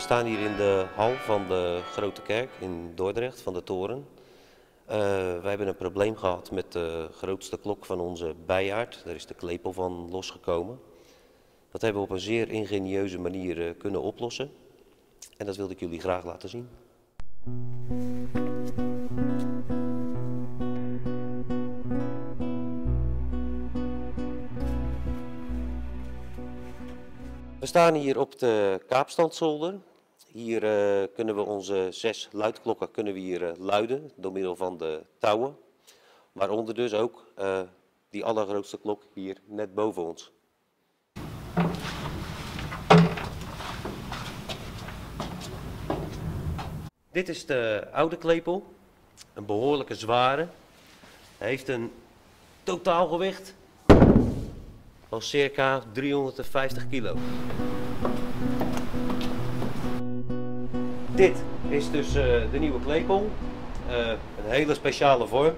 staan hier in de hal van de Grote Kerk in Dordrecht, van de toren. Uh, wij hebben een probleem gehad met de grootste klok van onze bijaard. Daar is de klepel van losgekomen. Dat hebben we op een zeer ingenieuze manier uh, kunnen oplossen. En dat wilde ik jullie graag laten zien. We staan hier op de Kaapstandszolder. Hier uh, kunnen we onze zes luidklokken kunnen we hier uh, luiden door middel van de touwen. Waaronder dus ook uh, die allergrootste klok hier net boven ons. Dit is de oude klepel. Een behoorlijke zware. Hij heeft een totaalgewicht van circa 350 kilo. Dit is dus uh, de nieuwe klepel. Uh, een hele speciale vorm.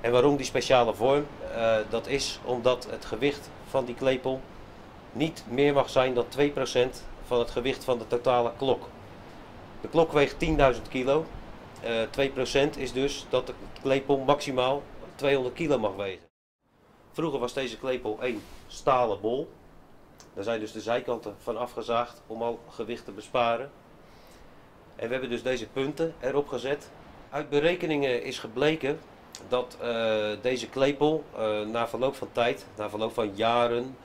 En waarom die speciale vorm? Uh, dat is omdat het gewicht van die klepel niet meer mag zijn dan 2% van het gewicht van de totale klok. De klok weegt 10.000 kilo. 2% is dus dat de klepel maximaal 200 kilo mag wegen. Vroeger was deze klepel één stalen bol. Daar zijn dus de zijkanten van afgezaagd om al gewicht te besparen. En we hebben dus deze punten erop gezet. Uit berekeningen is gebleken dat uh, deze klepel uh, na verloop van tijd, na verloop van jaren,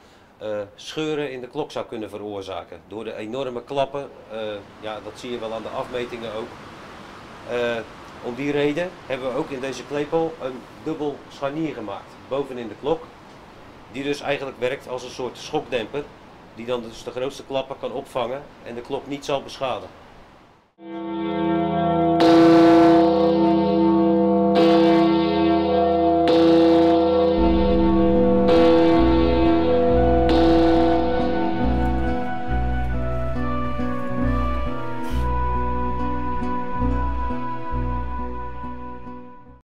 uh, scheuren in de klok zou kunnen veroorzaken. Door de enorme klappen, ja, dat zie je wel aan de afmetingen ook. om die reden hebben we ook in deze klepel een dubbel scharnier gemaakt, bovenin de klok. Die dus eigenlijk werkt als een soort schokdemper, die dan dus de grootste klappen kan opvangen en de klok niet zal beschadigen.